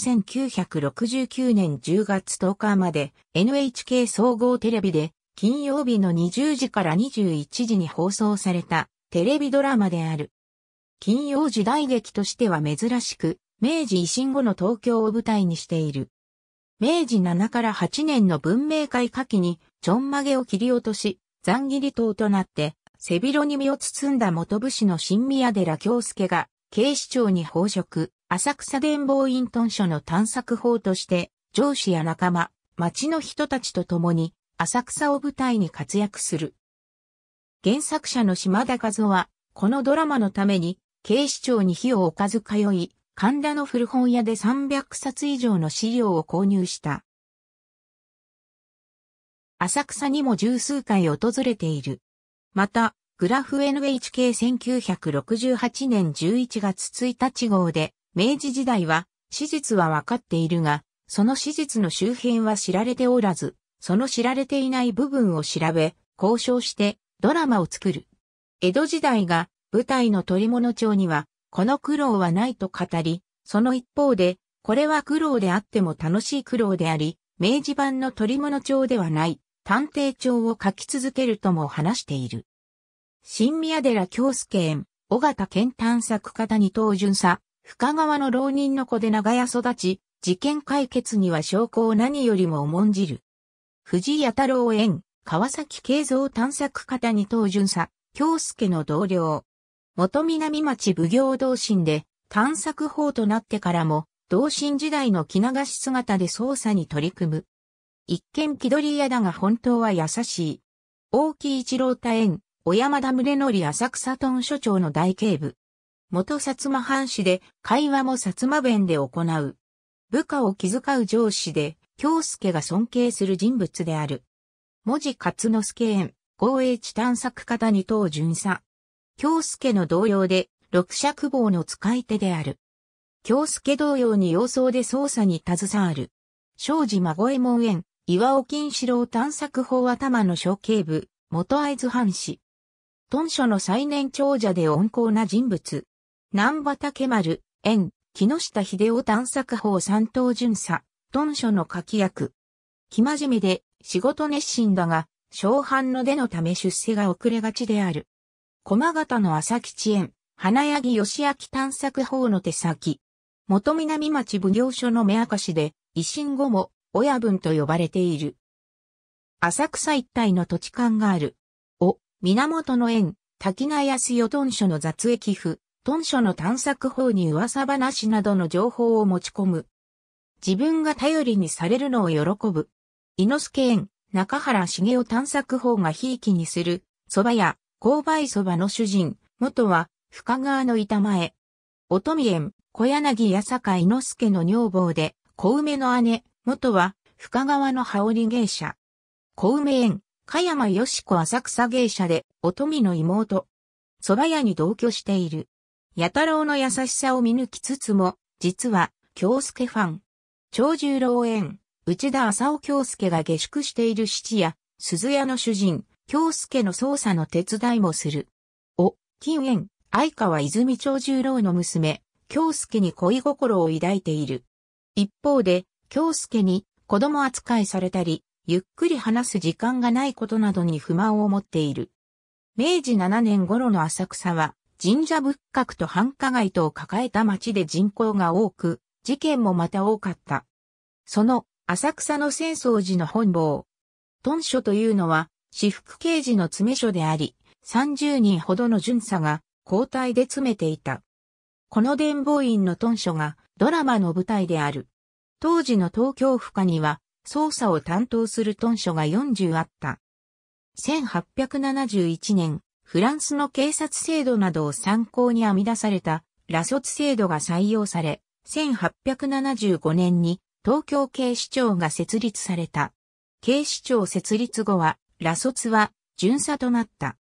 1969年10月10日まで NHK 総合テレビで金曜日の20時から21時に放送されたテレビドラマである。金曜時代劇としては珍しく、明治維新後の東京を舞台にしている。明治7から8年の文明会下記に、ちょんまげを切り落とし、残切り党となって、背広に身を包んだ元武士の新宮寺京介が、警視庁に報職、浅草伝法院屯所の探索法として、上司や仲間、町の人たちと共に、浅草を舞台に活躍する。原作者の島田和夫は、このドラマのために、警視庁に火を置かず通い、神田の古本屋で300冊以上の資料を購入した。浅草にも十数回訪れている。また、グラフ NHK1968 年11月1日号で、明治時代は、史実は分かっているが、その史実の周辺は知られておらず、その知られていない部分を調べ、交渉してドラマを作る。江戸時代が舞台の取物町には、この苦労はないと語り、その一方で、これは苦労であっても楽しい苦労であり、明治版の取物町ではない、探偵帳を書き続けるとも話している。新宮寺京介園、尾形県探索方に東順さ、深川の浪人の子で長屋育ち、事件解決には証拠を何よりも重んじる。藤井弥太郎園、川崎慶三探索方に東順さ、京介の同僚。元南町奉行同心で探索法となってからも、同心時代の着流し姿で捜査に取り組む。一見気取り屋だが本当は優しい。大木一郎太園、小山田宗則浅草屯所長の大警部。元薩摩藩士で会話も薩摩弁で行う。部下を気遣う上司で、京介が尊敬する人物である。文字勝之助園、豪栄地探索方に等巡査。京介の同様で、六尺棒の使い手である。京介同様に様相で捜査に携わる。庄司孫右衛門園、岩尾金四郎探索法頭の小警部、元会津藩士。屯所の最年長者で温厚な人物。南畑丸、園、木下秀夫探索法三等巡査、屯所の書き役。生真面目で仕事熱心だが、小藩の出のため出世が遅れがちである。駒形の朝吉園、花柳義明探索法の手先。元南町奉行所の目明かしで、維新後も親分と呼ばれている。浅草一帯の土地勘がある。お、源の縁、滝名安代屯所の雑益府、屯所の探索法に噂話などの情報を持ち込む。自分が頼りにされるのを喜ぶ。伊之助園、中原茂雄探索法がひいきにする、蕎麦屋、購買蕎麦の主人、元は、深川の板前。乙女園、小柳八坂伊之助の女房で、小梅の姉、元は、深川の羽織芸者。小梅園、加山よし子浅草芸者で、乙女の妹。蕎麦屋に同居している。八太郎の優しさを見抜きつつも、実は、京介ファン。長十郎園、内田浅尾京介が下宿している七や、鈴屋の主人、京介の捜査の手伝いもする。お、金園、相川泉長十郎の娘、京介に恋心を抱いている。一方で、京介に子供扱いされたり、ゆっくり話す時間がないことなどに不満を持っている。明治7年頃の浅草は、神社仏閣と繁華街とを抱えた町で人口が多く、事件もまた多かった。その浅草の浅草寺の本坊。屯所というのは、私服刑事の詰め所であり、30人ほどの巡査が交代で詰めていた。この伝法院の屯所がドラマの舞台である。当時の東京府下には捜査を担当する屯所が40あった。1871年、フランスの警察制度などを参考に編み出されたラ卒制度が採用され、1875年に東京警視庁が設立された。警視庁設立後は、ラ卒は巡査となった。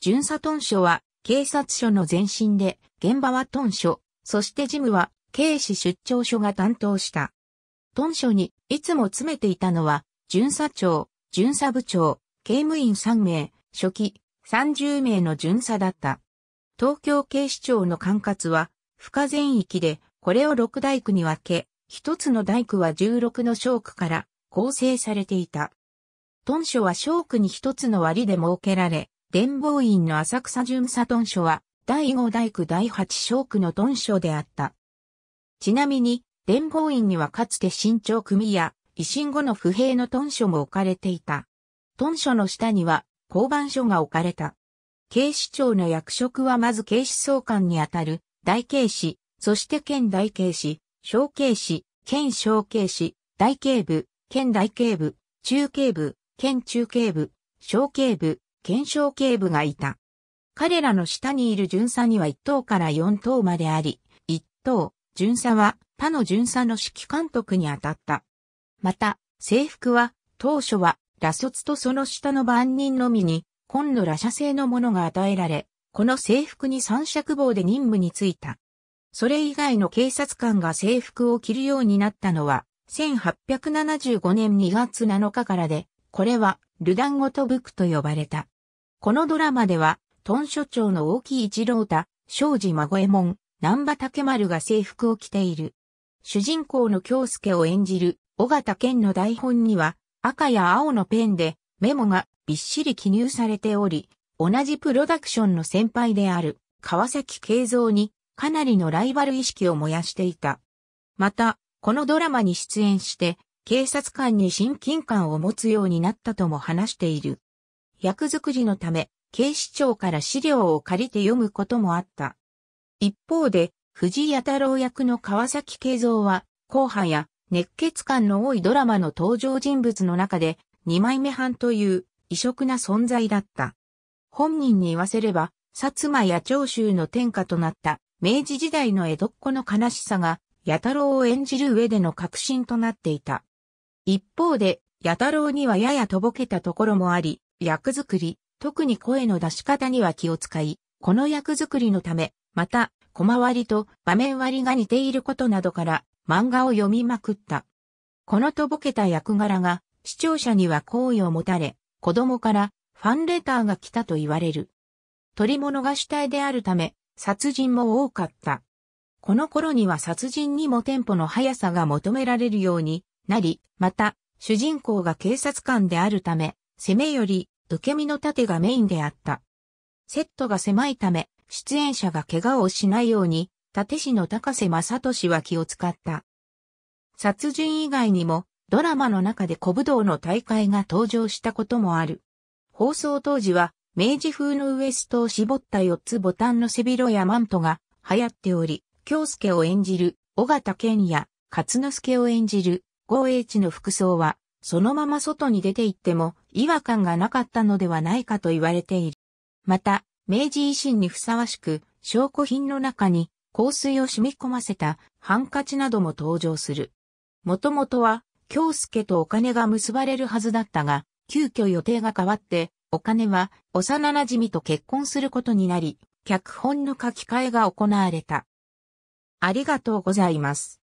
巡査屯所は警察署の前身で、現場は屯所、そして事務は警視出張所が担当した。屯所にいつも詰めていたのは、巡査長、巡査部長、刑務員3名、初期30名の巡査だった。東京警視庁の管轄は、不可全域で、これを六大区に分け、一つの大工は16の小区から構成されていた。トン書は小区に一つの割で設けられ、伝法院の浅草巡査トン書は第5大工第8小区のトン書であった。ちなみに、伝法院にはかつて新潮組や維新後の不平のトン書も置かれていた。トン書の下には交番所が置かれた。警視庁の役職はまず警視総監にあたる大警視、そして県大警視、小警視、県小警視、大警部、県大警部、中警部、県中警部、小警部、県小警部がいた。彼らの下にいる巡査には1等から4等まであり、1等、巡査は他の巡査の指揮監督に当たった。また、制服は、当初は、羅卒とその下の番人のみに、紺の羅社製のものが与えられ、この制服に三尺棒で任務に就いた。それ以外の警察官が制服を着るようになったのは、1875年2月7日からで、これは、ルダンゴトブクと呼ばれた。このドラマでは、トン所長の大木一郎太、庄司孫右衛門、南波竹丸が制服を着ている。主人公の京介を演じる尾形健の台本には赤や青のペンでメモがびっしり記入されており、同じプロダクションの先輩である川崎慶三にかなりのライバル意識を燃やしていた。また、このドラマに出演して警察官に親近感を持つようになったとも話している。役作りのため、警視庁から資料を借りて読むこともあった。一方で、藤井弥太郎役の川崎慶三は、後派や熱血感の多いドラマの登場人物の中で、二枚目半という異色な存在だった。本人に言わせれば、薩摩や長州の天下となった明治時代の江戸っ子の悲しさが、弥太郎を演じる上での革新となっていた。一方で、弥太郎にはややとぼけたところもあり、役作り、特に声の出し方には気を使い、この役作りのため、また、小回りと場面割りが似ていることなどから漫画を読みまくった。このとぼけた役柄が視聴者には好意を持たれ、子供からファンレターが来たと言われる。取り物が主体であるため、殺人も多かった。この頃には殺人にもテンポの速さが求められるようになり、また、主人公が警察官であるため、攻めより受け身の盾がメインであった。セットが狭いため、出演者が怪我をしないように、立師の高瀬正俊は気を使った。殺人以外にも、ドラマの中で小武道の大会が登場したこともある。放送当時は、明治風のウエストを絞った4つボタンの背広やマントが流行っており、京介を演じる尾形健や勝之助を演じる郷栄地の服装は、そのまま外に出て行っても違和感がなかったのではないかと言われている。また、明治維新にふさわしく、証拠品の中に香水を染み込ませたハンカチなども登場する。もともとは、京介とお金が結ばれるはずだったが、急遽予定が変わって、お金は幼馴染と結婚することになり、脚本の書き換えが行われた。ありがとうございます。